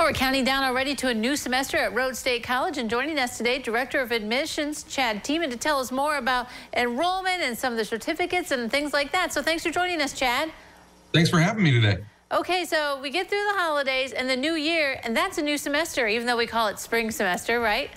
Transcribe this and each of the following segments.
Well, we're counting down already to a new semester at Rhodes State College, and joining us today, Director of Admissions, Chad Teman, to tell us more about enrollment and some of the certificates and things like that. So thanks for joining us, Chad. Thanks for having me today. Okay, so we get through the holidays and the new year, and that's a new semester, even though we call it spring semester, right?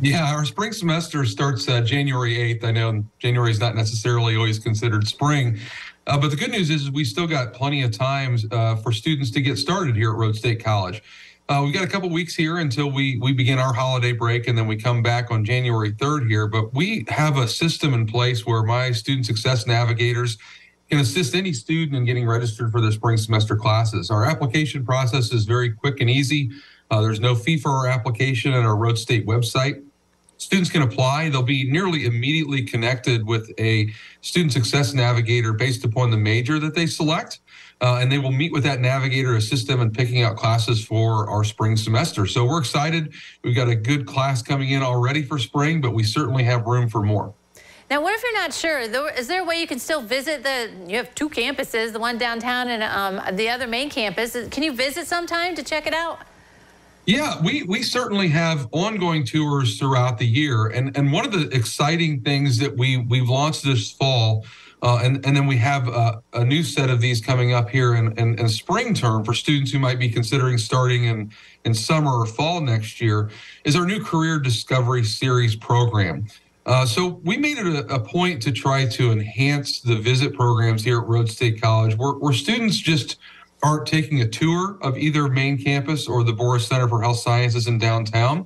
Yeah, our spring semester starts uh, January 8th. I know January is not necessarily always considered spring, uh, but the good news is, we still got plenty of times uh, for students to get started here at Rhodes State College. Uh, we've got a couple weeks here until we we begin our holiday break, and then we come back on January 3rd here. But we have a system in place where my student success navigators can assist any student in getting registered for their spring semester classes. Our application process is very quick and easy. Uh, there's no fee for our application at our Rhodes State website. Students can apply. They'll be nearly immediately connected with a student success navigator based upon the major that they select. Uh, and they will meet with that navigator, assist them in picking out classes for our spring semester. So we're excited. We've got a good class coming in already for spring, but we certainly have room for more. Now, what if you're not sure? Is there a way you can still visit the? You have two campuses, the one downtown and um, the other main campus. Can you visit sometime to check it out? Yeah, we we certainly have ongoing tours throughout the year, and and one of the exciting things that we we've launched this fall, uh, and and then we have a, a, new set of these coming up here in, in, in spring term for students who might be considering starting in in summer or fall next year, is our new career discovery series program. Uh, so we made it a, a, point to try to enhance the visit programs here at Rhodes State College, where, where students just aren't taking a tour of either main campus or the Borra's Center for Health Sciences in downtown,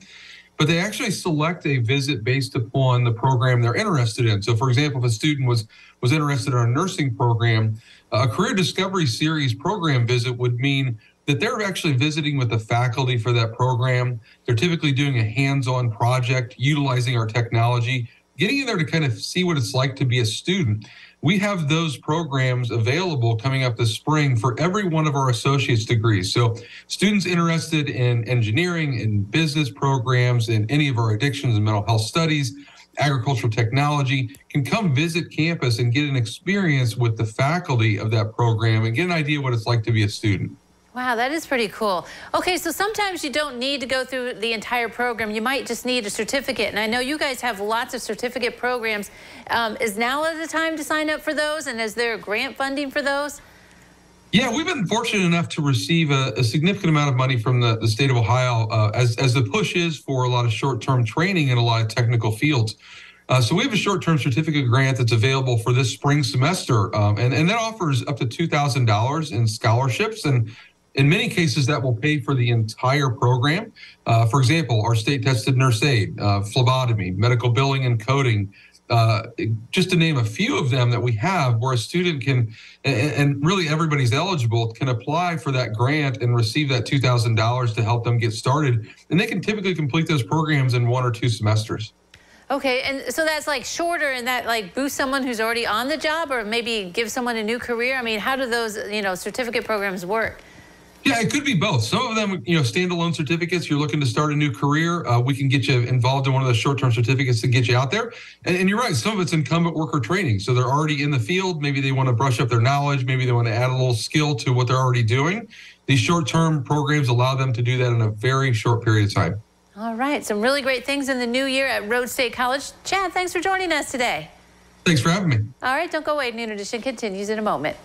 but they actually select a visit based upon the program they're interested in. So, for example, if a student was was interested in a nursing program, a career discovery series program visit would mean that they're actually visiting with the faculty for that program. They're typically doing a hands-on project utilizing our technology, getting in there to kind of see what it's like to be a student we have those programs available coming up this spring for every one of our associate's degrees. So students interested in engineering and business programs in any of our addictions and mental health studies, agricultural technology can come visit campus and get an experience with the faculty of that program and get an idea what it's like to be a student. Wow, that is pretty cool. Okay, so sometimes you don't need to go through the entire program. You might just need a certificate. And I know you guys have lots of certificate programs. Um, is now the time to sign up for those? And is there grant funding for those? Yeah, we've been fortunate enough to receive a, a significant amount of money from the, the state of Ohio uh, as, as the push is for a lot of short-term training in a lot of technical fields. Uh, so we have a short-term certificate grant that's available for this spring semester, um, and, and that offers up to $2,000 in scholarships. And in many cases, that will pay for the entire program. Uh, for example, our state tested nurse aid, uh, phlebotomy, medical billing and coding, uh, just to name a few of them that we have where a student can, and, really everybody's eligible, can apply for that grant and receive that $2,000 to help them get started. And they can typically complete those programs in one or two semesters. Okay, and so that's like shorter and that like boost someone who's already on the job or maybe give someone a new career? I mean, how do those, you know, certificate programs work? Yeah, it could be both. Some of them, you know, standalone certificates. You're looking to start a new career. Uh, we can get you involved in one of those short-term certificates to get you out there. And, and, you're right. Some of it's incumbent worker training. So they're already in the field. Maybe they want to brush up their knowledge. Maybe they want to add a little skill to what they're already doing. These short-term programs allow them to do that in a very short period of time. All right. Some really great things in the new year at Rhodes State College. Chad, thanks for joining us today. Thanks for having me. All right. Don't go away. Noon Edition continues in a moment.